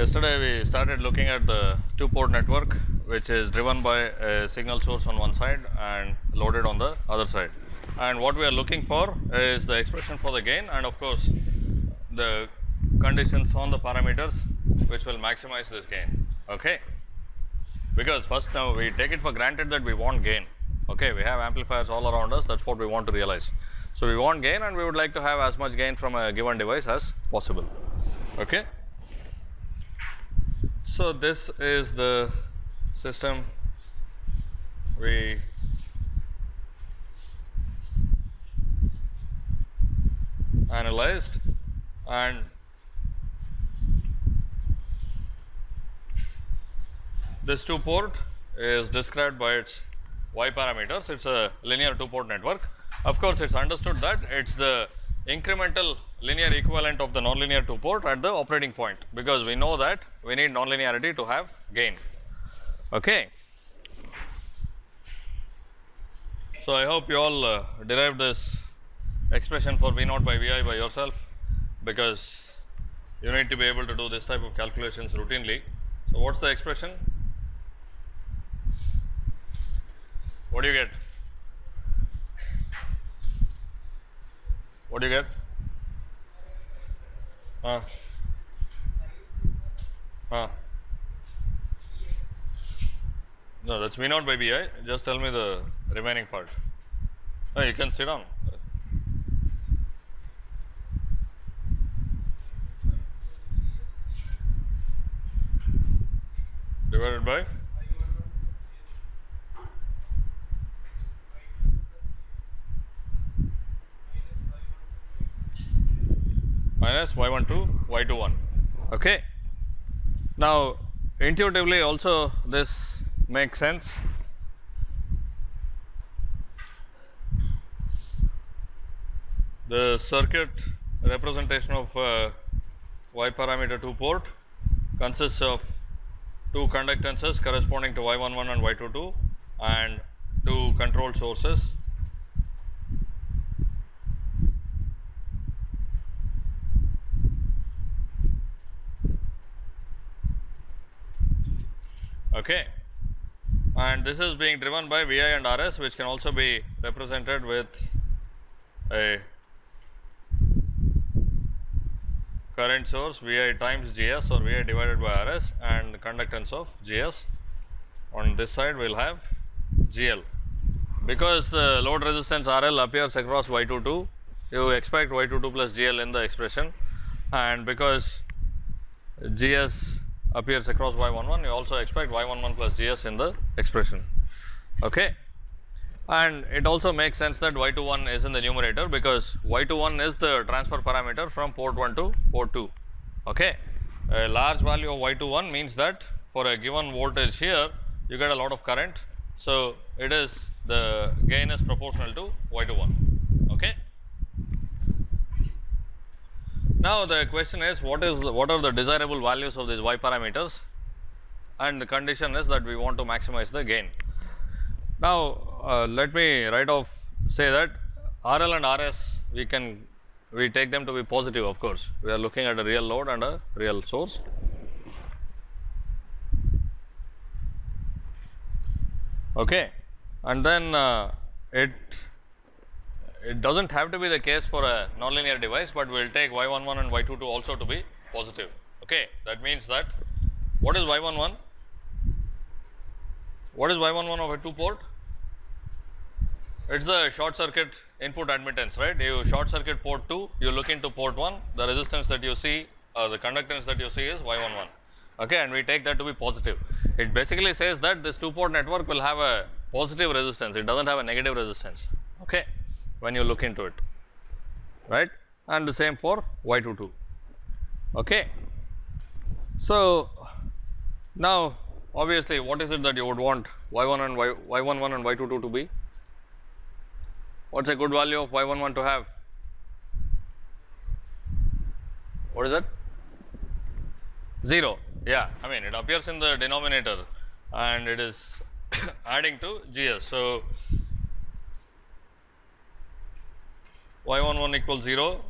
Yesterday we started looking at the two port network which is driven by a signal source on one side and loaded on the other side. And what we are looking for is the expression for the gain and of course the conditions on the parameters which will maximize this gain. Okay. Because first now we take it for granted that we want gain. Okay, we have amplifiers all around us. That's what we want to realize. So we want gain, and we would like to have as much gain from a given device as possible. Okay. So this is the system we analyzed and this two port is described by its y parameters. It is a linear two port network. Of course, it is understood that it is the incremental linear equivalent of the nonlinear two port at the operating point, because we know that we need nonlinearity to have gain. Okay. So, I hope you all uh, derived this expression for V naught by V i by yourself, because you need to be able to do this type of calculations routinely. So, what is the expression? What do you get? What do you get? Uh. Uh. No, that's me not by B i. Just tell me the remaining part. You can sit down. Divided by minus y 1 2 y 2 1. Okay. Now, intuitively also this makes sense. The circuit representation of uh, y parameter 2 port consists of two conductances corresponding to y 1 1 and y 2 2 and two control sources Okay. And this is being driven by V i and R s which can also be represented with a current source V i times G s or V i divided by R s and conductance of G s. On this side we will have G l. Because the load resistance R L appears across Y 2 2, you expect Y 2 2 plus G L in the expression and because G s appears across y11 you also expect y11 plus gs in the expression. Okay. And it also makes sense that y21 is in the numerator because y21 is the transfer parameter from port 1 to port 2 okay. A large value of y21 means that for a given voltage here you get a lot of current. So it is the gain is proportional to y21 now, the question is what is the, what are the desirable values of these y parameters and the condition is that we want to maximize the gain. Now, uh, let me right off say that R L and R S we can we take them to be positive of course, we are looking at a real load and a real source. Okay. And then uh, it it does not have to be the case for a nonlinear device, but we will take y 1 1 and y 2 2 also to be positive. Okay. That means that what is y 1 1? What is y 1 1 of a 2 port? It is the short circuit input admittance, right. You short circuit port 2, you look into port 1, the resistance that you see, uh, the conductance that you see is y 1 1. Okay, and we take that to be positive. It basically says that this 2 port network will have a positive resistance, it does not have a negative resistance. Okay when you look into it right? And the same for y 2 2 okay. So now obviously what is it that you would want y 1 and y, y 1 1 and y 2 2 to be? What is a good value of y 1 1 to have? What is that? 0 yeah i mean it appears in the denominator and it is adding to gs so y 1 1 equals 0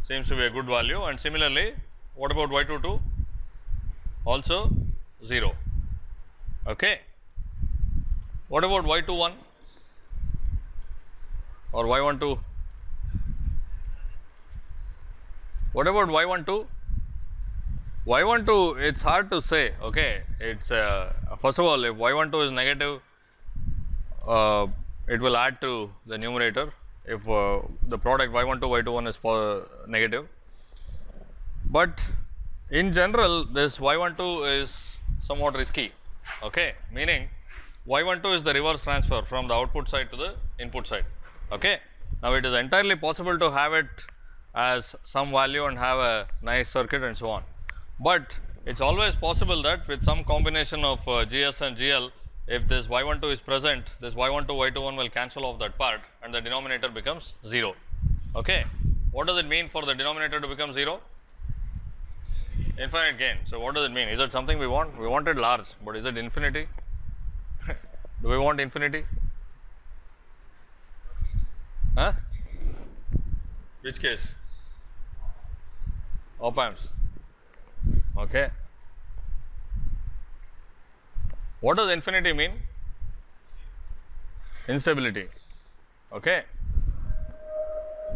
seems to be a good value and similarly what about y 2 2 also 0. Okay. What about y 2 1 or y 1 2? What about y 1 2? y 1 2 it is hard to say okay it's uh, first of all if y 1 2 is negative uh, it will add to the numerator if uh, the product y 1 2 y 2 1 is negative. But in general this y 1 2 is somewhat risky okay? Meaning y 1 2 is the reverse transfer from the output side to the input side okay? Now it is entirely possible to have it as some value and have a nice circuit and so on. But it is always possible that with some combination of uh, GS and GL, if this y 1 2 is present, this y 1 2 y 2 1 will cancel off that part and the denominator becomes 0. Okay. What does it mean for the denominator to become 0? Infinite gain. So, what does it mean? Is it something we want? We want it large, but is it infinity? Do we want infinity? Huh? Which case? Op amps. Okay. What does infinity mean? Instability. Okay.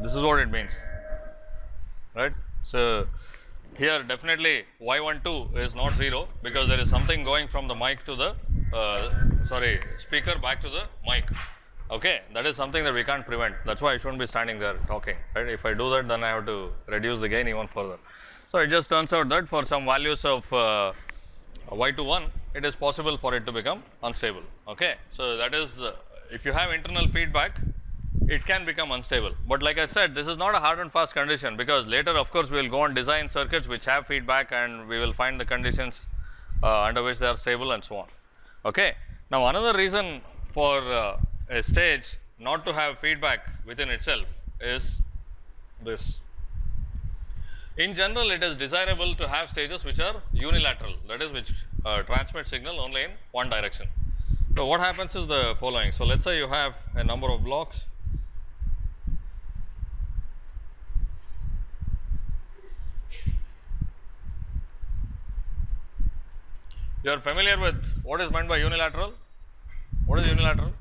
This is what it means, right. So, here definitely y 1 2 is not 0 because there is something going from the mic to the uh, sorry speaker back to the mic. Okay. That is something that we can't prevent that is why I should not be standing there talking right. If I do that then I have to reduce the gain even further. So, it just turns out that for some values of uh, y to 1 it is possible for it to become unstable. Okay. So, that is uh, if you have internal feedback it can become unstable, but like I said this is not a hard and fast condition because later of course, we will go and design circuits which have feedback and we will find the conditions uh, under which they are stable and so on. Okay. Now, another reason for uh, a stage not to have feedback within itself is this in general, it is desirable to have stages which are unilateral that is which uh, transmit signal only in one direction. So, what happens is the following. So, let us say you have a number of blocks You are familiar with what is meant by unilateral? What is unilateral?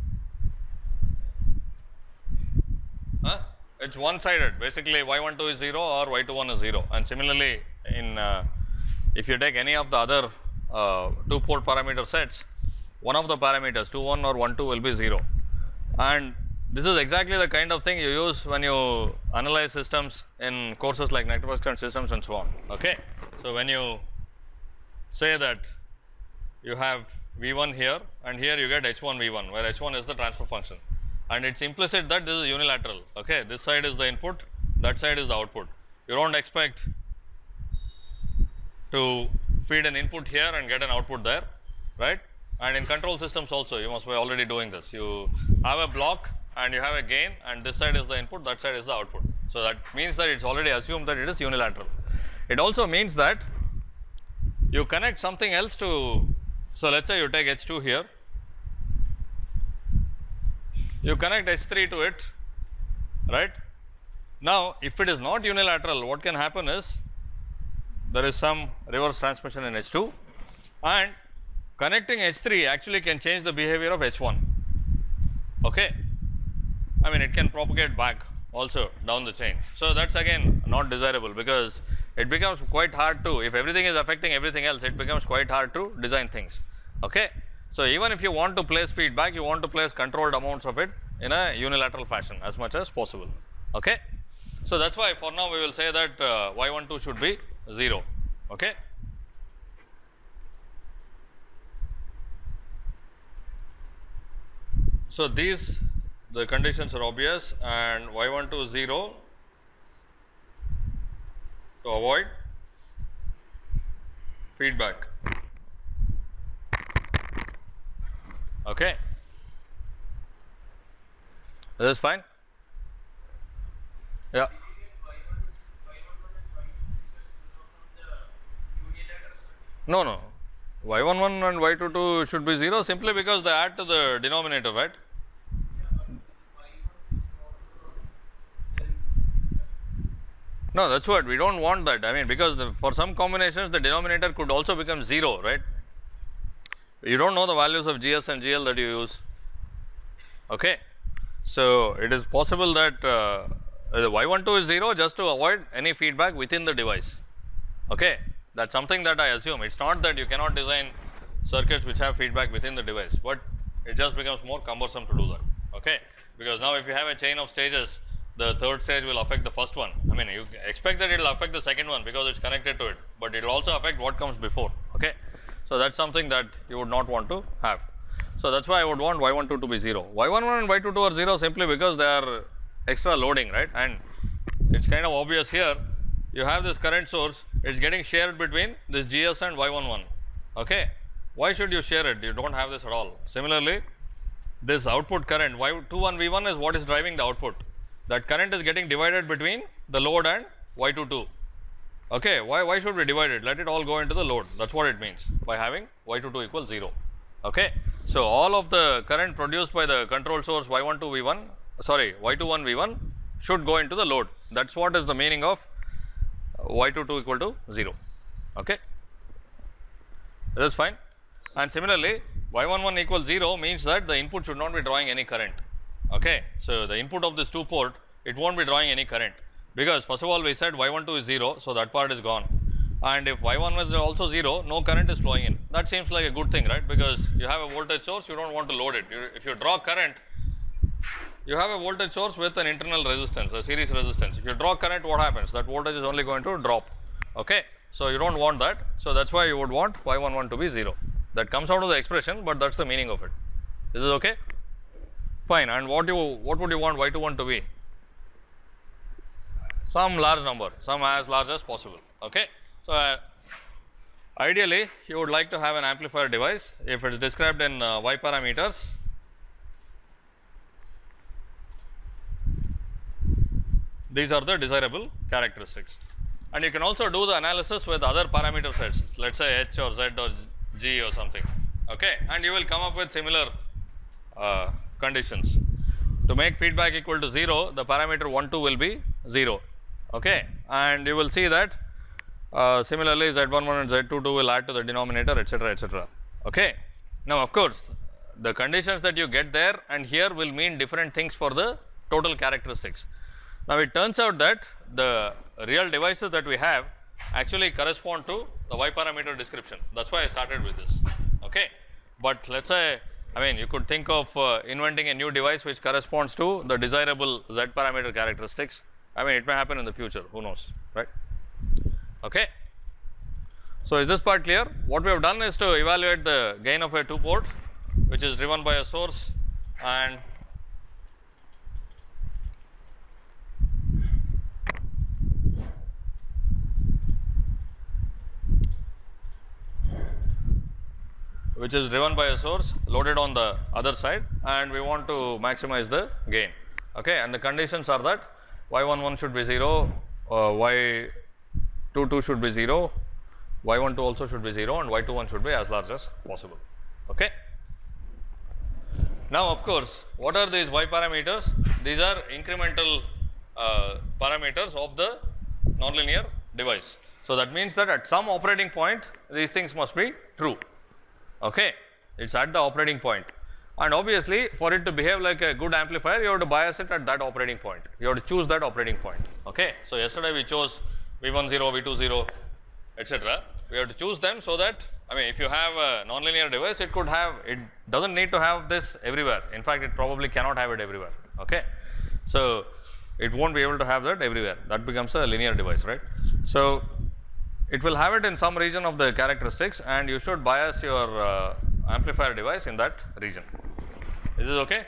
Huh? it is one sided basically y 1 2 is 0 or y 2 1 is 0 and similarly in uh, if you take any of the other uh, 2 port parameter sets one of the parameters 2 1 or 1 2 will be 0 and this is exactly the kind of thing you use when you analyze systems in courses like networks and systems and so on. Okay. So, when you say that you have V 1 here and here you get H 1 V 1 where H 1 is the transfer function and it is implicit that this is unilateral. Okay. This side is the input, that side is the output. You do not expect to feed an input here and get an output there, right. And in control systems also you must be already doing this. You have a block and you have a gain and this side is the input, that side is the output. So, that means that it is already assumed that it is unilateral. It also means that you connect something else to, so let us say you take H 2 here you connect H 3 to it right. Now, if it is not unilateral what can happen is there is some reverse transmission in H 2 and connecting H 3 actually can change the behavior of H 1. Okay. I mean it can propagate back also down the chain. So, that is again not desirable because it becomes quite hard to if everything is affecting everything else it becomes quite hard to design things. Okay. So, even if you want to place feedback, you want to place controlled amounts of it in a unilateral fashion as much as possible. Okay. So, that is why for now we will say that uh, y 1 2 should be 0. Okay. So, these the conditions are obvious and y 1 2 0 to avoid feedback. Okay. This is fine? Yeah. No, no. y11 and y22 should be 0 simply because they add to the denominator, right? No, that's what we don't want that. I mean, because the, for some combinations, the denominator could also become 0, right? You don't know the values of GS and GL that you use. Okay. So, it is possible that uh, the y12 is 0 just to avoid any feedback within the device. Okay. That is something that I assume. It is not that you cannot design circuits which have feedback within the device, but it just becomes more cumbersome to do that. Okay. Because now if you have a chain of stages, the third stage will affect the first one. I mean, you expect that it will affect the second one because it's connected to it, but it will also affect what comes before. Okay. So, that's something that you would not want to have. So, that's why I would want y12 to be 0. y11 and y22 are 0 simply because they are extra loading, right? And it's kind of obvious here. You have this current source, it's getting shared between this GS and y11. Okay. Why should you share it? You don't have this at all. Similarly, this output current y21 V1 is what is driving the output that current is getting divided between the load and Y22. Okay, why, why should we divide it? Let it all go into the load. That is what it means by having Y22 equals 0. Okay. So, all of the current produced by the control source Y12 V1, sorry, Y21 V1 should go into the load. That is what is the meaning of Y22 equal to 0. Okay. This is fine. And similarly, Y11 equals 0 means that the input should not be drawing any current. Okay. So, the input of this 2 port it will not be drawing any current because first of all we said y12 is 0. So, that part is gone and if y1 was also 0 no current is flowing in that seems like a good thing right because you have a voltage source you do not want to load it you, if you draw current you have a voltage source with an internal resistance a series resistance. If you draw current what happens? That voltage is only going to drop. Okay? So you don't want that. So that's why you would want y11 to be 0 that comes out of the expression but that's the meaning of it. This is okay? Fine. And what you what would you want y21 to be? Some large number. Some as large as possible. Okay? So uh, ideally you would like to have an amplifier device. If it is described in uh, y parameters these are the desirable characteristics and you can also do the analysis with other parameter sets let us say h or z or g or something okay and you will come up with similar uh, conditions. To make feedback equal to 0, the parameter 1 2 will be 0 okay. and you will see that uh, similarly Z11 and Z22 will add to the denominator etc., etc. Okay. Now, of course, the conditions that you get there and here will mean different things for the total characteristics. Now, it turns out that the real devices that we have actually correspond to the y parameter description that is why I started with this. Okay. But let us say I mean you could think of uh, inventing a new device which corresponds to the desirable z parameter characteristics. I mean it may happen in the future who knows right. Okay. So, is this part clear? What we have done is to evaluate the gain of a 2 port which is driven by a source and which is driven by a source loaded on the other side and we want to maximize the gain. Okay and the conditions are that y11 should be 0 uh, y22 should be 0 y12 also should be 0 and y21 should be as large as possible. Okay? Now of course what are these y parameters? These are incremental uh, parameters of the nonlinear device. So that means that at some operating point these things must be true okay it is at the operating point. And obviously for it to behave like a good amplifier you have to bias it at that operating point. You have to choose that operating point. Okay so yesterday we chose v10 v20 etc we have to choose them so that i mean if you have a nonlinear device it could have it doesn't need to have this everywhere. In fact it probably cannot have it everywhere. Okay so it won't be able to have that everywhere. That becomes a linear device right? So it will have it in some region of the characteristics and you should bias your uh, amplifier device in that region. Is this okay?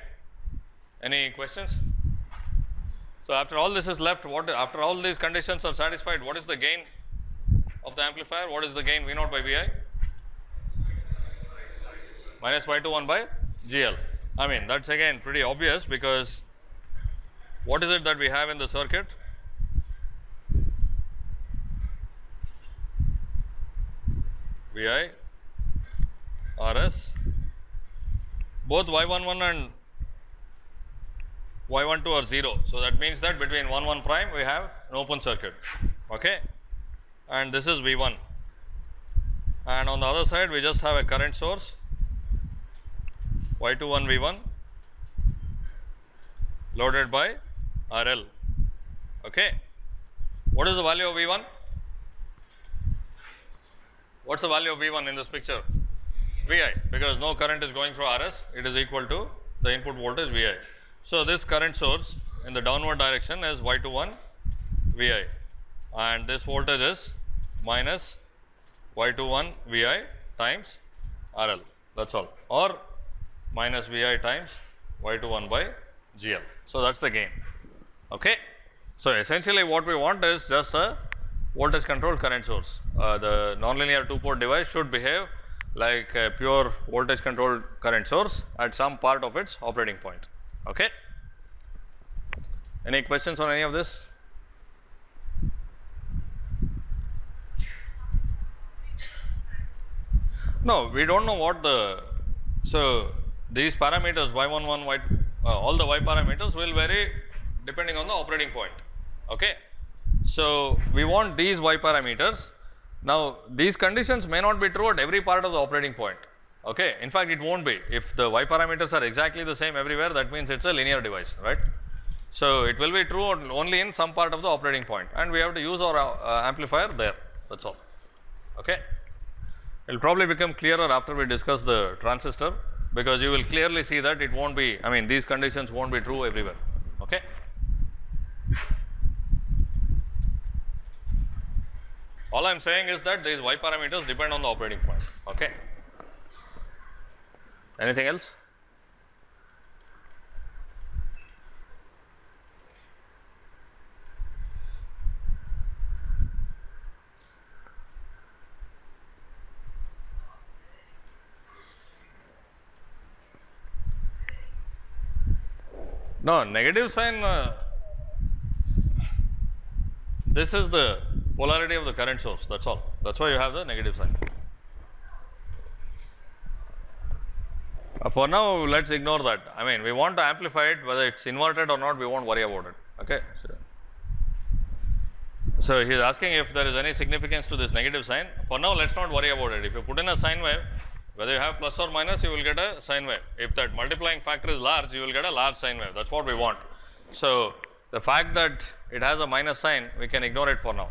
Any questions? So, after all this is left what after all these conditions are satisfied what is the gain of the amplifier what is the gain V naught by Vi? Minus Y21 by GL. I mean that is again pretty obvious because what is it that we have in the circuit? Vi RS. Both Y11 and Y12 are 0. So, that means that between 1 1 prime we have an open circuit okay? and this is V1 and on the other side we just have a current source Y21 V1 loaded by RL. Okay. What is the value of V1? What's the value of V1 in this picture? VI, because no current is going through RS, it is equal to the input voltage VI. So, this current source in the downward direction is Y21 VI and this voltage is minus Y21 VI times RL that is all or minus VI times Y21 by GL. So, that is the game. Okay. So, essentially what we want is just a voltage controlled current source. Uh, the nonlinear two port device should behave like a pure voltage controlled current source at some part of its operating point. Okay. Any questions on any of this? No, we do not know what the, so these parameters y 1 1 y uh, all the y parameters will vary depending on the operating point. Okay. So, we want these y parameters. Now, these conditions may not be true at every part of the operating point. Okay. In fact, it not be if the y parameters are exactly the same everywhere that means it is a linear device right. So, it will be true only in some part of the operating point and we have to use our uh, amplifier there that is all. Okay. It will probably become clearer after we discuss the transistor because you will clearly see that it not be I mean these conditions not be true everywhere. Okay. All I am saying is that these y parameters depend on the operating point. Okay. Anything else? No, negative sign, uh, this is the polarity of the current source, that is all. That is why you have the negative sign. Uh, for now, let us ignore that. I mean, we want to amplify it, whether it is inverted or not, we not worry about it. Okay. So, so, he is asking if there is any significance to this negative sign. For now, let us not worry about it. If you put in a sine wave, whether you have plus or minus, you will get a sine wave. If that multiplying factor is large, you will get a large sine wave. That is what we want. So, the fact that it has a minus sign, we can ignore it for now.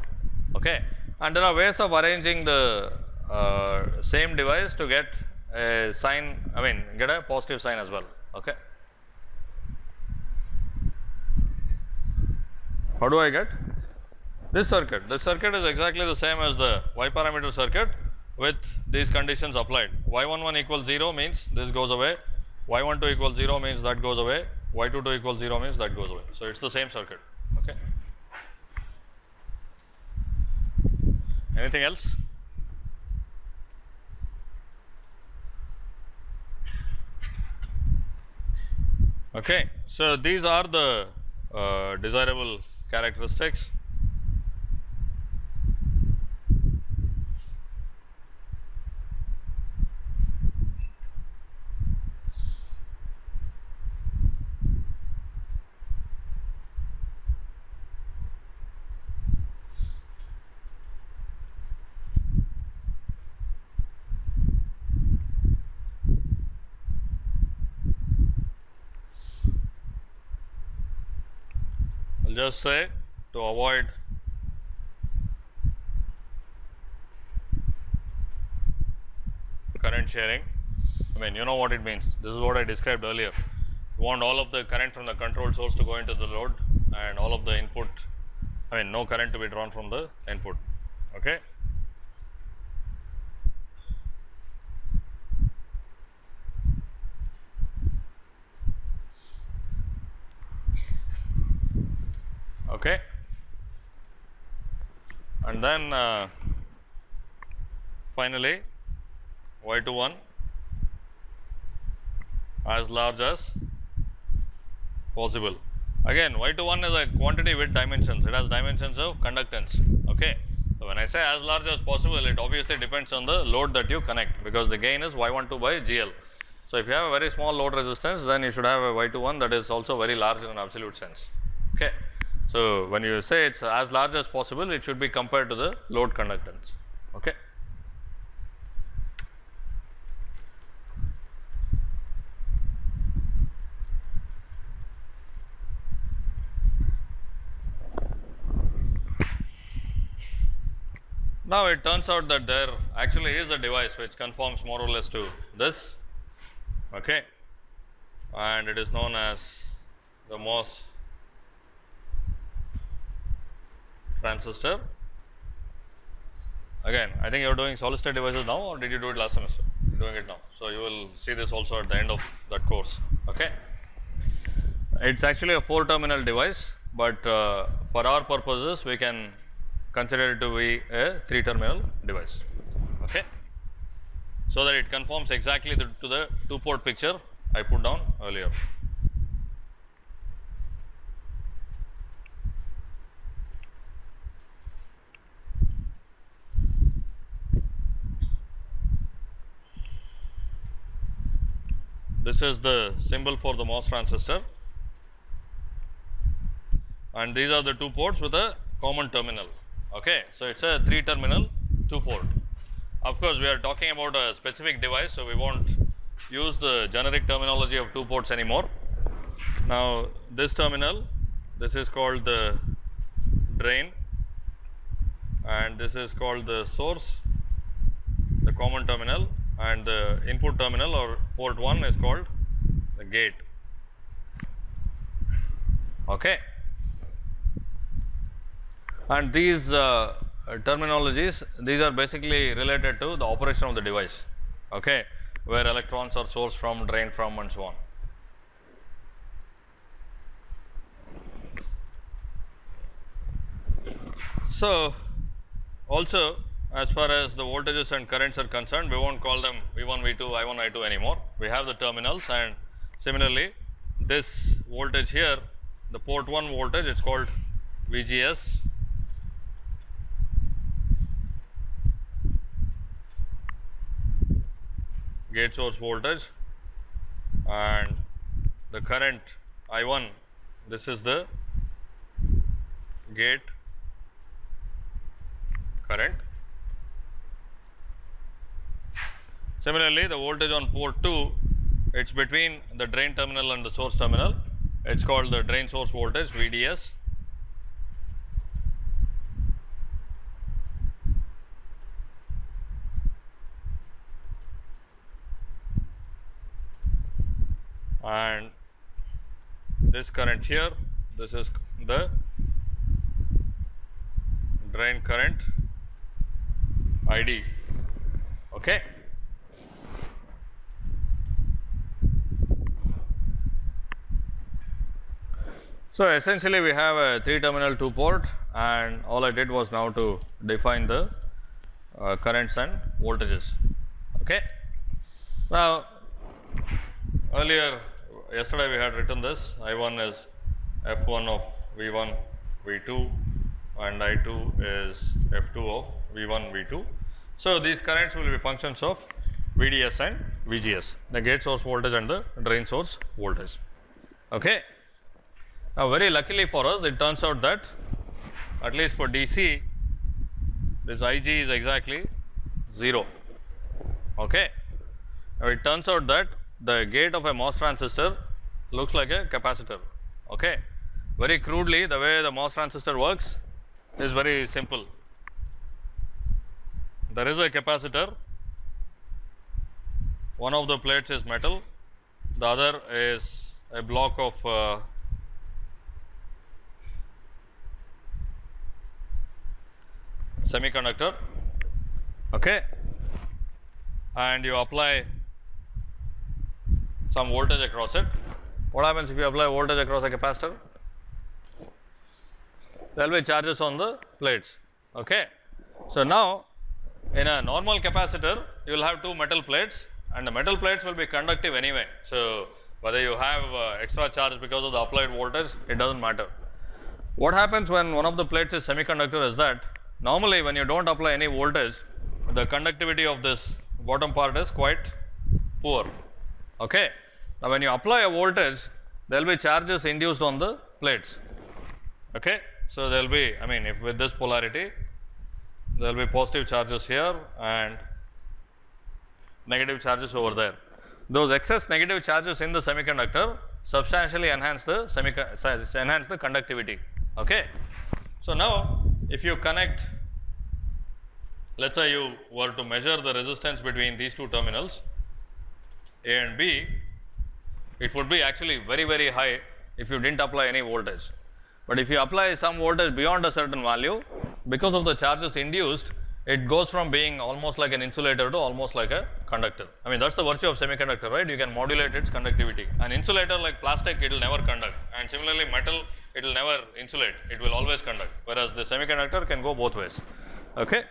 Okay. And there are ways of arranging the uh, same device to get a sign, I mean, get a positive sign as well. Okay. How do I get? This circuit, this circuit is exactly the same as the y parameter circuit with these conditions applied. y 1 1 equals 0 means this goes away, y 1 2 equals 0 means that goes away, y 2 2 equals 0 means that goes away. So, it is the same circuit. Okay. Anything else? Okay. So, these are the uh, desirable characteristics just say to avoid current sharing. I mean, you know what it means. This is what I described earlier. You want all of the current from the control source to go into the load and all of the input, I mean, no current to be drawn from the input. Okay. and then uh, finally y 2 1 as large as possible. Again y 2 1 is a quantity with dimensions, it has dimensions of conductance. Okay. So, when I say as large as possible, it obviously depends on the load that you connect, because the gain is y 1 2 by G L. So, if you have a very small load resistance, then you should have a y 2 1 that is also very large in an absolute sense. Okay. So, when you say it's as large as possible, it should be compared to the load conductance. Okay. Now, it turns out that there actually is a device which conforms more or less to this okay. and it is known as the MOS transistor. Again, I think you are doing solid state devices now or did you do it last semester? You are doing it now. So, you will see this also at the end of that course. Okay. It is actually a 4 terminal device, but uh, for our purposes we can consider it to be a 3 terminal device. Okay. So, that it conforms exactly to the 2 port picture I put down earlier. This is the symbol for the MOS transistor and these are the two ports with a common terminal. Okay. So, it is a 3 terminal 2 port. Of course, we are talking about a specific device. So, we will not use the generic terminology of 2 ports anymore. Now, this terminal this is called the drain and this is called the source the common terminal and the input terminal or port 1 is called the gate. Okay. And these uh, terminologies, these are basically related to the operation of the device, okay, where electrons are sourced from, drained from and so on. So, also as far as the voltages and currents are concerned, we will not call them V 1, V 2, I 1, I 2 anymore. We have the terminals and similarly, this voltage here, the port 1 voltage, it is called VGS. gate source voltage and the current I 1, this is the gate current Similarly, the voltage on port 2, it is between the drain terminal and the source terminal, it is called the drain source voltage VDS. And this current here, this is the drain current ID. Okay. So, essentially we have a 3 terminal 2 port and all I did was now to define the uh, currents and voltages. Okay. Now, earlier yesterday we had written this I 1 is F 1 of V 1 V 2 and I 2 is F 2 of V 1 V 2. So, these currents will be functions of VDS and VGS the gate source voltage and the drain source voltage. Okay. Now, very luckily for us it turns out that at least for DC this I g is exactly 0. Okay. Now, it turns out that the gate of a MOS transistor looks like a capacitor. Okay. Very crudely the way the MOS transistor works is very simple. There is a capacitor, one of the plates is metal, the other is a block of uh, semiconductor. Okay. And you apply some voltage across it. What happens if you apply voltage across a capacitor? There will be charges on the plates. Okay. So now in a normal capacitor you will have two metal plates and the metal plates will be conductive anyway. So whether you have uh, extra charge because of the applied voltage it does not matter. What happens when one of the plates is semiconductor is that Normally, when you do not apply any voltage, the conductivity of this bottom part is quite poor. Okay. Now, when you apply a voltage, there will be charges induced on the plates. Okay. So, there will be I mean if with this polarity there will be positive charges here and negative charges over there. Those excess negative charges in the semiconductor substantially enhance the enhance the conductivity. Okay. So, now if you connect let us say you were to measure the resistance between these two terminals A and B, it would be actually very very high if you did not apply any voltage. But if you apply some voltage beyond a certain value because of the charges induced it goes from being almost like an insulator to almost like a conductor. I mean that is the virtue of semiconductor right you can modulate its conductivity. An insulator like plastic it will never conduct and similarly metal it will never insulate it will always conduct whereas the semiconductor can go both ways. Okay.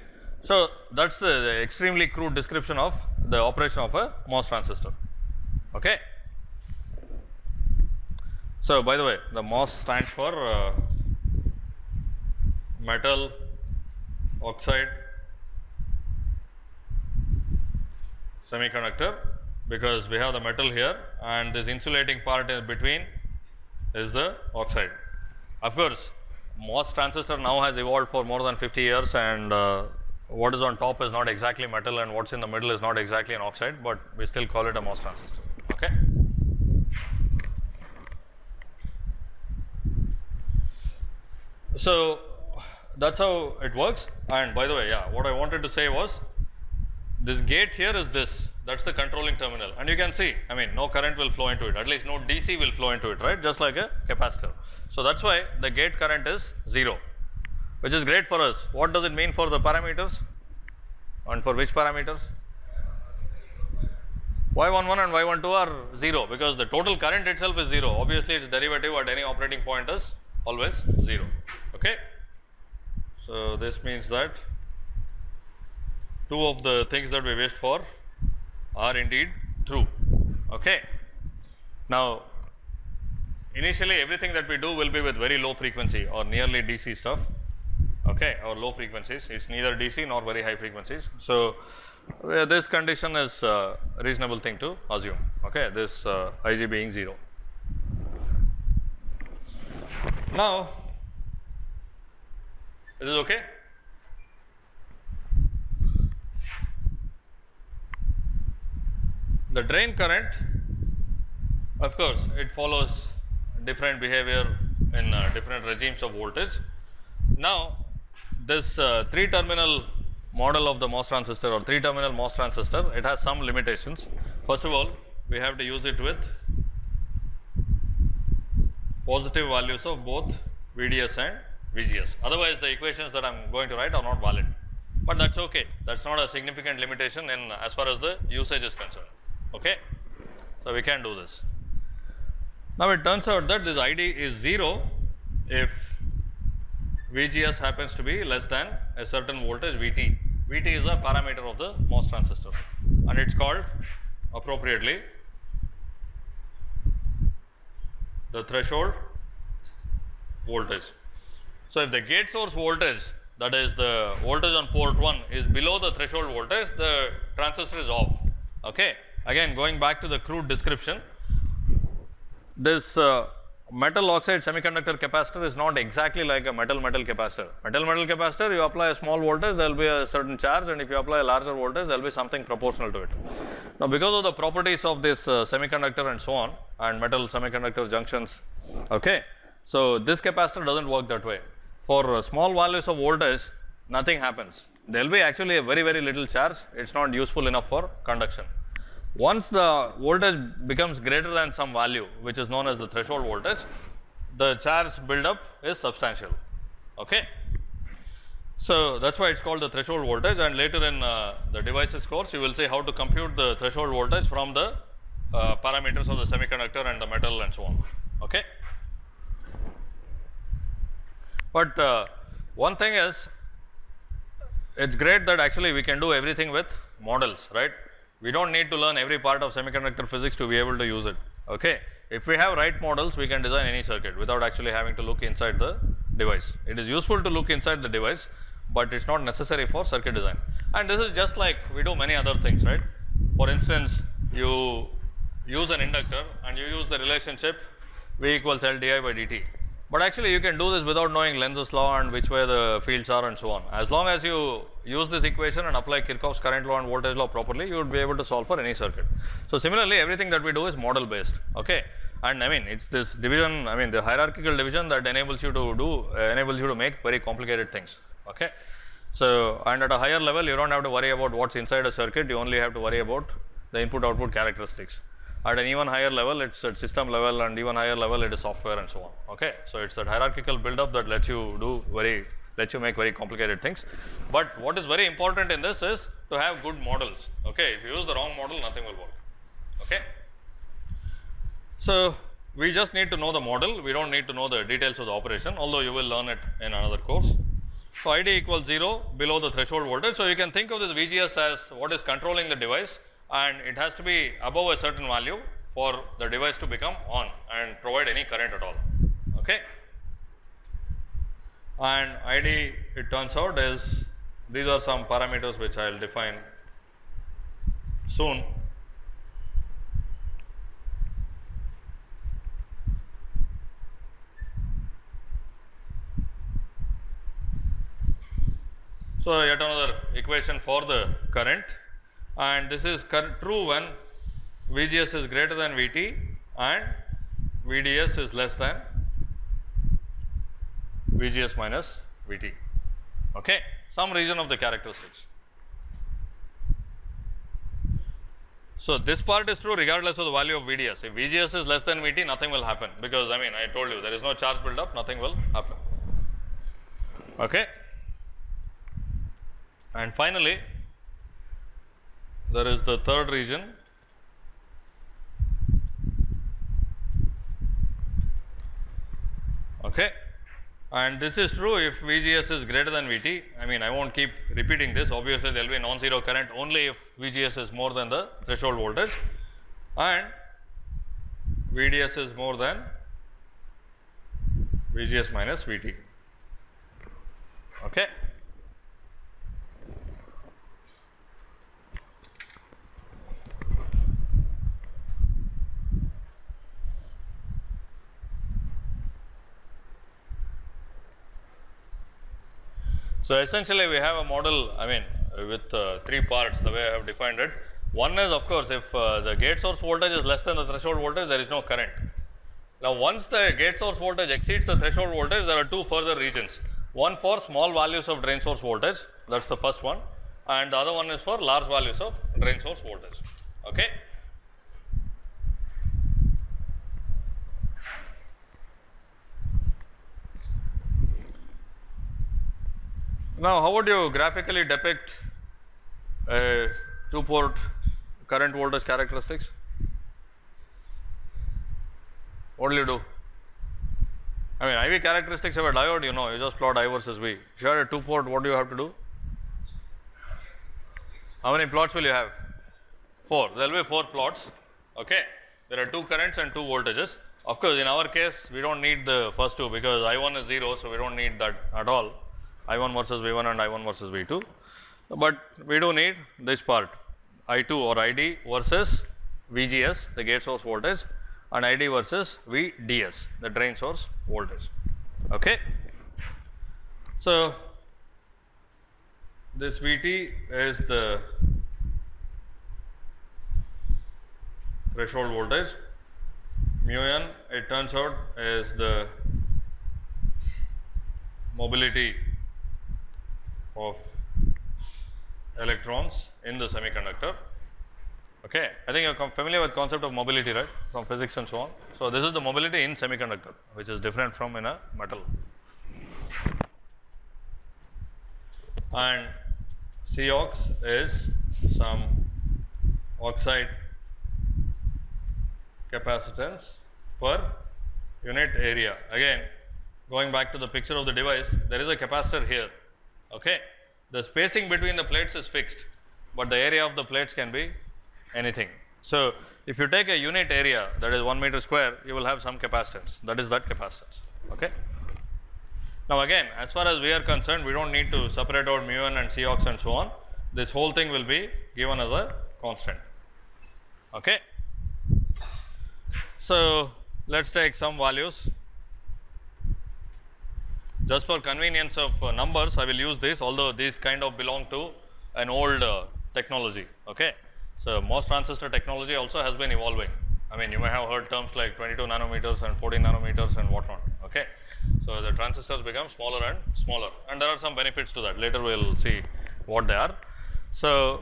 So, that is the, the extremely crude description of the operation of a MOS transistor. Okay. So, by the way the MOS stands for uh, metal oxide semiconductor because we have the metal here and this insulating part in between is the oxide. Of course, MOS transistor now has evolved for more than 50 years and uh, what is on top is not exactly metal and what is in the middle is not exactly an oxide, but we still call it a MOS transistor. Okay. So, that is how it works and by the way yeah what I wanted to say was this gate here is this that is the controlling terminal and you can see I mean no current will flow into it at least no DC will flow into it right just like a capacitor. So, that is why the gate current is 0 which is great for us. What does it mean for the parameters and for which parameters? y11 and y12 are 0 because the total current itself is 0 obviously its derivative at any operating point is always 0 okay. So, this means that two of the things that we wished for are indeed true okay. Now, initially everything that we do will be with very low frequency or nearly DC stuff okay, or low frequencies it is neither DC nor very high frequencies. So, uh, this condition is a reasonable thing to assume okay, this uh, Ig being 0. Now, is this okay? The drain current of course, it follows different behavior in uh, different regimes of voltage. Now, this uh, 3 terminal model of the MOS transistor or 3 terminal MOS transistor, it has some limitations. First of all, we have to use it with positive values of both VDS and VGS. Otherwise, the equations that I am going to write are not valid, but that is okay. That is not a significant limitation in as far as the usage is concerned. Okay. So, we can do this. Now, it turns out that this ID is 0 if VGS happens to be less than a certain voltage VT. VT is a parameter of the MOS transistor and it is called appropriately the threshold voltage. So, if the gate source voltage that is the voltage on port 1 is below the threshold voltage, the transistor is off. Okay. Again going back to the crude description, this uh, metal oxide semiconductor capacitor is not exactly like a metal metal capacitor. Metal metal capacitor you apply a small voltage there will be a certain charge and if you apply a larger voltage there will be something proportional to it. Now, because of the properties of this uh, semiconductor and so on and metal semiconductor junctions, okay. So, this capacitor does not work that way for uh, small values of voltage nothing happens. There will be actually a very very little charge it is not useful enough for conduction. Once the voltage becomes greater than some value which is known as the threshold voltage, the charge buildup is substantial. Okay. So, that is why it is called the threshold voltage and later in uh, the devices course you will see how to compute the threshold voltage from the uh, parameters of the semiconductor and the metal and so on. Okay. But uh, one thing is it is great that actually we can do everything with models right. We do not need to learn every part of semiconductor physics to be able to use it. Okay. If we have right models we can design any circuit without actually having to look inside the device. It is useful to look inside the device, but it is not necessary for circuit design. And this is just like we do many other things right. For instance, you use an inductor and you use the relationship V equals L di by dt But actually you can do this without knowing Lenz's law and which way the fields are and so on. As long as you use this equation and apply Kirchhoff's current law and voltage law properly, you would be able to solve for any circuit. So, similarly everything that we do is model based. Okay. And I mean it is this division, I mean the hierarchical division that enables you to do, uh, enables you to make very complicated things. Okay. So, and at a higher level you do not have to worry about what is inside a circuit, you only have to worry about the input output characteristics. At an even higher level it is at system level and even higher level it is software and so on. Okay. So, it is that hierarchical build up that lets you do very lets you make very complicated things. But what is very important in this is to have good models. Okay. If you use the wrong model nothing will work. Okay. So, we just need to know the model, we do not need to know the details of the operation although you will learn it in another course. So, ID equals 0 below the threshold voltage. So, you can think of this VGS as what is controlling the device and it has to be above a certain value for the device to become on and provide any current at all. Okay. And ID it turns out is these are some parameters which I will define soon. So, yet another equation for the current and this is true when VGS is greater than VT and VDS is less than VGS minus VT. Okay. Some region of the characteristics. So, this part is true regardless of the value of VDS. If VGS is less than VT, nothing will happen because I mean I told you there is no charge build up, nothing will happen. Okay. And finally, there is the third region. Okay. And this is true if VGS is greater than VT I mean I not keep repeating this. Obviously there will be non-zero current only if VGS is more than the threshold voltage. And VDS is more than VGS minus VT okay. So, essentially we have a model I mean with uh, three parts the way I have defined it. One is of course, if uh, the gate source voltage is less than the threshold voltage there is no current. Now, once the gate source voltage exceeds the threshold voltage there are two further regions. One for small values of drain source voltage that is the first one and the other one is for large values of drain source voltage. Okay. Now, how would you graphically depict a two port current voltage characteristics? What will you do? I mean IV characteristics of a diode you know you just plot I versus V. If you have a two port what do you have to do? How many plots will you have? 4. There will be 4 plots. Okay. There are two currents and two voltages. Of course, in our case we do not need the first two because I 1 is 0. So, we do not need that at all. I 1 versus V 1 and I 1 versus V 2, but we do need this part I 2 or I d versus V G S the gate source voltage and I d versus V d s the drain source voltage. Okay. So, this V t is the threshold voltage mu n it turns out is the mobility of electrons in the semiconductor. Okay. I think you are familiar with concept of mobility right from physics and so on. So, this is the mobility in semiconductor which is different from in a metal and Cox is some oxide capacitance per unit area. Again going back to the picture of the device there is a capacitor here Okay. The spacing between the plates is fixed, but the area of the plates can be anything. So, if you take a unit area that is 1 meter square, you will have some capacitance that is that capacitance. Okay. Now, again as far as we are concerned, we do not need to separate out mu n and Cox and so on. This whole thing will be given as a constant. Okay. So, let us take some values just for convenience of uh, numbers, I will use this, although these kind of belong to an old uh, technology. Okay. So, MOS transistor technology also has been evolving. I mean, you may have heard terms like 22 nanometers and 14 nanometers and whatnot. Okay. So, the transistors become smaller and smaller, and there are some benefits to that. Later, we will see what they are. So,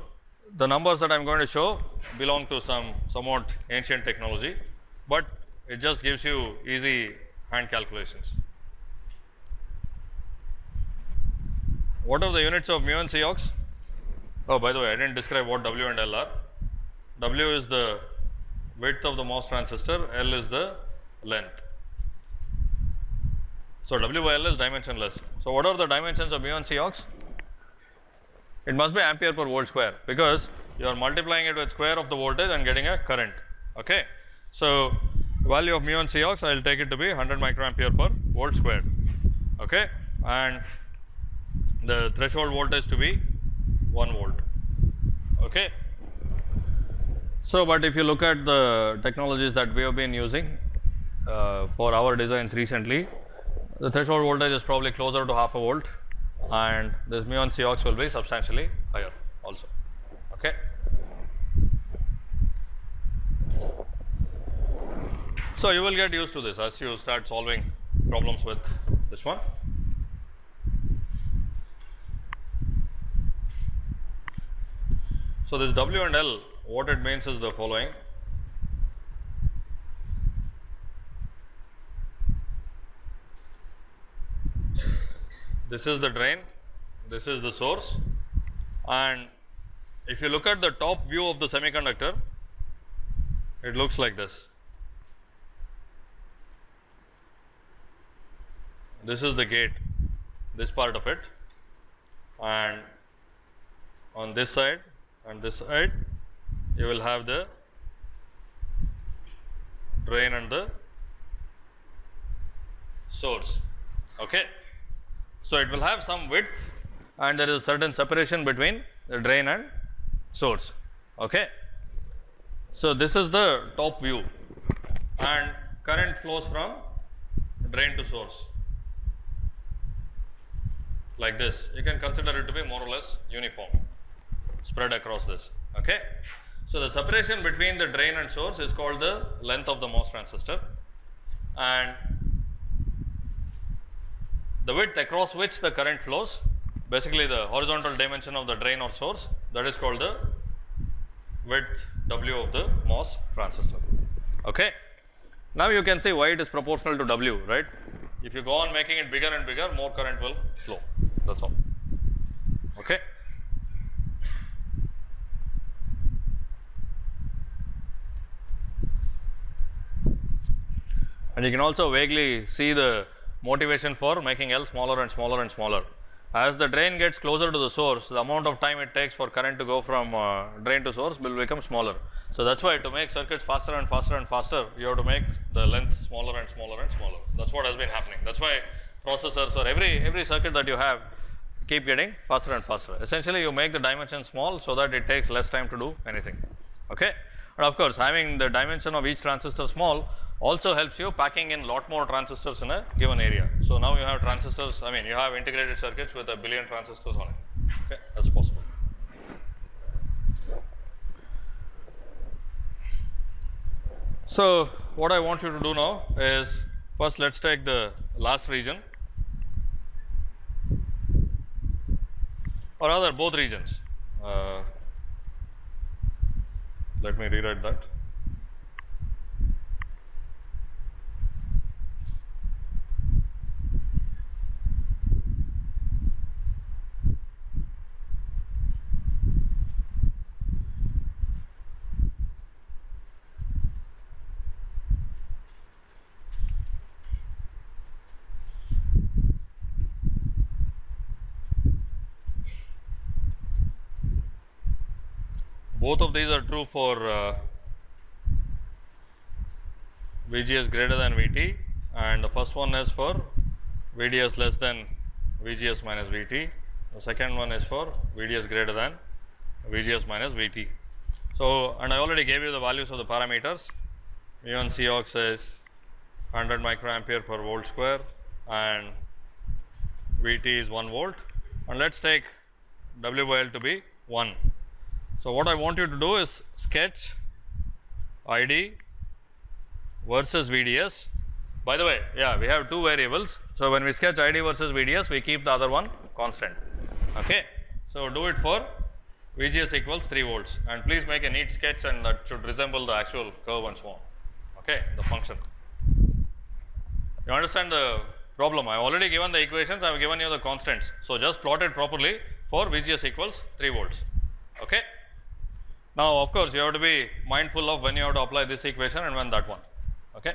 the numbers that I am going to show belong to some somewhat ancient technology, but it just gives you easy hand calculations. What are the units of mu and Cox? Oh, by the way, I did not describe what W and L are. W is the width of the MOS transistor, L is the length. So, W by L is dimensionless. So, what are the dimensions of mu and Cox? It must be ampere per volt square, because you are multiplying it with square of the voltage and getting a current. Okay. So, value of mu and Cox I will take it to be 100 microampere per volt square. Okay. And the threshold voltage to be 1 volt. Okay. So, but if you look at the technologies that we have been using uh, for our designs recently, the threshold voltage is probably closer to half a volt and this mu n Cox will be substantially higher also. Okay. So, you will get used to this as you start solving problems with this one. So, this W and L what it means is the following. This is the drain, this is the source and if you look at the top view of the semiconductor, it looks like this. This is the gate, this part of it and on this side and this side you will have the drain and the source. Okay. So, it will have some width and there is a certain separation between the drain and source. Okay. So, this is the top view and current flows from drain to source like this. You can consider it to be more or less uniform spread across this. Okay. So, the separation between the drain and source is called the length of the MOS transistor and the width across which the current flows basically the horizontal dimension of the drain or source that is called the width W of the MOS transistor. Okay. Now, you can see why it is proportional to W right. If you go on making it bigger and bigger more current will flow that is all. Okay. And you can also vaguely see the motivation for making L smaller and smaller and smaller. As the drain gets closer to the source, the amount of time it takes for current to go from uh, drain to source will become smaller. So, that is why to make circuits faster and faster and faster, you have to make the length smaller and smaller and smaller. That is what has been happening. That is why processors or every, every circuit that you have keep getting faster and faster. Essentially, you make the dimension small, so that it takes less time to do anything. Okay? And of course, having the dimension of each transistor small also helps you packing in lot more transistors in a given area. So, now you have transistors I mean you have integrated circuits with a billion transistors on it okay that is possible. So, what I want you to do now is first let us take the last region or rather both regions. Uh, let me rewrite that. Both of these are true for uh, VGS greater than VT and the first one is for VDS less than VGS minus VT. The second one is for VDS greater than VGS minus VT. So, and I already gave you the values of the parameters mu and Cox is 100 microampere per volt square and V t is 1 volt and let us take W by L to be 1. So, what I want you to do is sketch I d versus V d s. By the way, yeah, we have two variables. So, when we sketch I d versus V d s, we keep the other one constant. Okay. So, do it for V g s equals 3 volts and please make a neat sketch and that should resemble the actual curve and so on. Okay, the function. You understand the problem? I have already given the equations, I have given you the constants. So, just plot it properly for V g s equals 3 volts. Okay. Now, of course, you have to be mindful of when you have to apply this equation and when that one. Okay.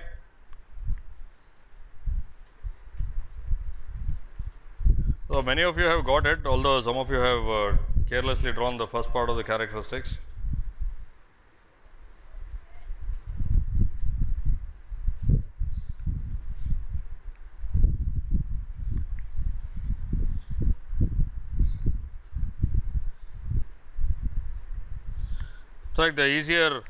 So, many of you have got it, although some of you have uh, carelessly drawn the first part of the characteristics. So, like the easier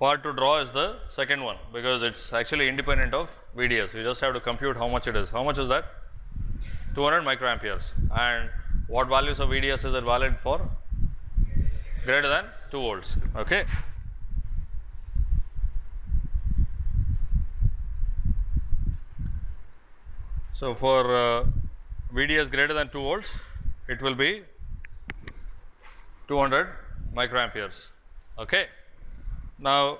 part to draw is the second one, because it is actually independent of VDS. You just have to compute how much it is. How much is that? 200 microamperes and what values of VDS is it valid for? Greater than 2 volts. Okay. So, for uh, VDS greater than 2 volts, it will be 200 microamperes. Okay. Now,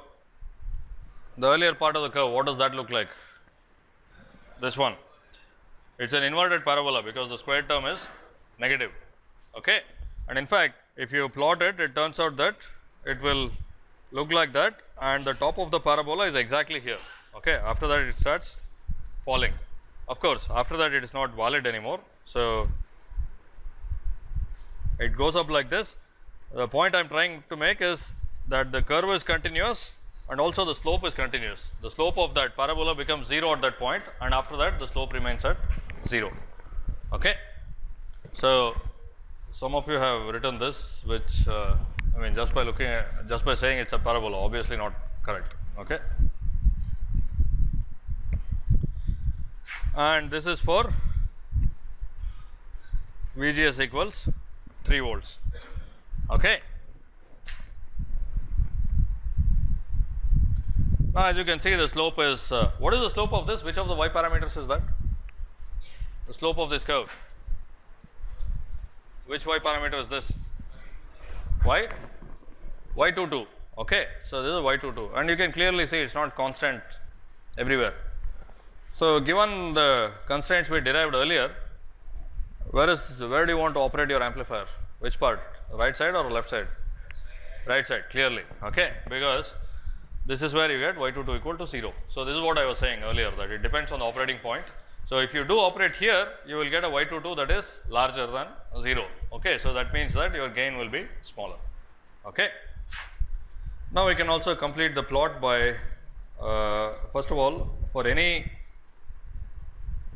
the earlier part of the curve, what does that look like? This one. It is an inverted parabola because the square term is negative. Okay. And in fact, if you plot it, it turns out that it will look like that and the top of the parabola is exactly here. Okay. After that, it starts falling. Of course, after that it is not valid anymore. So, it goes up like this the point I am trying to make is that the curve is continuous and also the slope is continuous. The slope of that parabola becomes 0 at that point and after that the slope remains at 0. Okay. So, some of you have written this which uh, I mean just by looking at just by saying it is a parabola obviously not correct. Okay. And this is for VGS equals 3 volts. Okay. Now, as you can see the slope is, uh, what is the slope of this? Which of the y parameters is that? The slope of this curve. Which y parameter is this? Y? y22. Okay. So, this is y22 and you can clearly see it is not constant everywhere. So, given the constraints we derived earlier, where is, where do you want to operate your amplifier? Which part? Right side or left side? Right side clearly, okay, because this is where you get y 2 2 equal to 0. So, this is what I was saying earlier that it depends on the operating point. So, if you do operate here, you will get a y 2 2 that is larger than 0, okay. So, that means that your gain will be smaller, okay. Now, we can also complete the plot by uh, first of all for any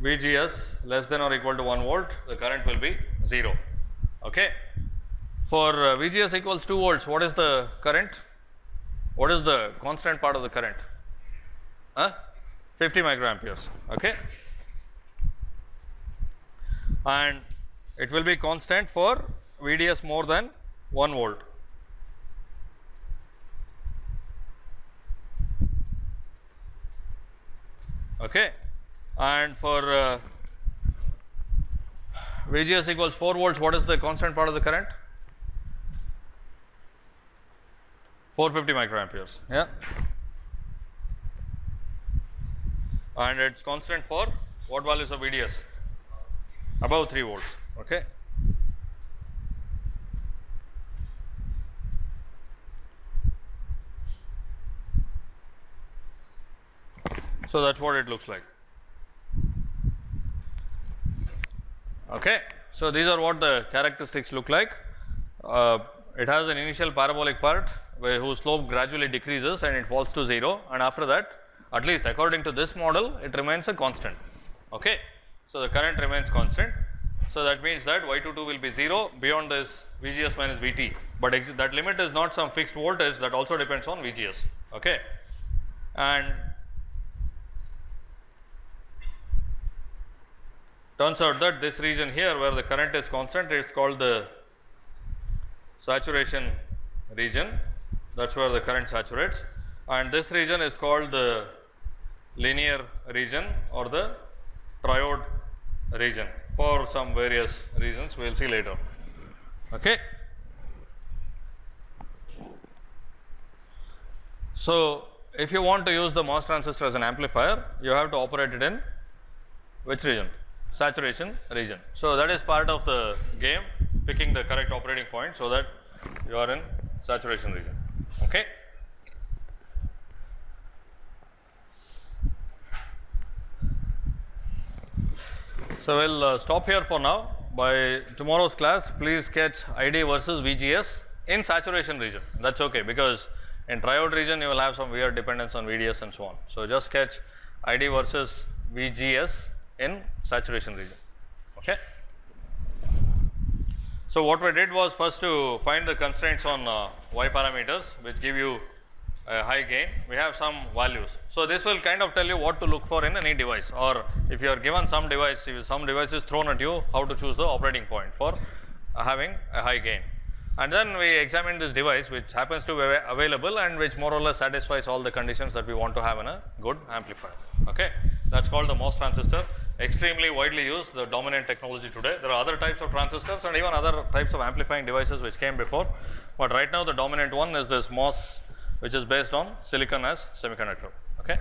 VGS less than or equal to 1 volt, the current will be 0, okay. For uh, VGS equals 2 volts, what is the current? What is the constant part of the current? Huh? 50 microamperes. Okay. And it will be constant for VDS more than 1 volt. Okay. And for uh, VGS equals 4 volts, what is the constant part of the current? 450 microamperes. Yeah. And it is constant for what values of VDS above 3 volts. Okay. So that is what it looks like. Okay. So these are what the characteristics look like. Uh, it has an initial parabolic part whose slope gradually decreases and it falls to 0 and after that at least according to this model it remains a constant. Okay. So, the current remains constant. So, that means that y 2 2 will be 0 beyond this VGS minus VT, but that limit is not some fixed voltage that also depends on VGS. Okay. And turns out that this region here where the current is constant is called the saturation region that is where the current saturates and this region is called the linear region or the triode region for some various reasons we will see later. Okay. So, if you want to use the MOS transistor as an amplifier, you have to operate it in which region? Saturation region. So, that is part of the game picking the correct operating point, so that you are in saturation region. Okay. So, we will uh, stop here for now. By tomorrow's class, please sketch ID versus VGS in saturation region. That is okay, because in triode region you will have some weird dependence on VDS and so on. So, just sketch ID versus VGS in saturation region. Okay. So, what we did was first to find the constraints on uh, y parameters which give you a high gain, we have some values. So, this will kind of tell you what to look for in any device or if you are given some device, if some device is thrown at you, how to choose the operating point for uh, having a high gain. And then we examine this device which happens to be available and which more or less satisfies all the conditions that we want to have in a good amplifier. Okay. That is called the MOS transistor, extremely widely used, the dominant technology today. There are other types of transistors and even other types of amplifying devices which came before, but right now the dominant one is this MOS which is based on silicon as semiconductor. Okay.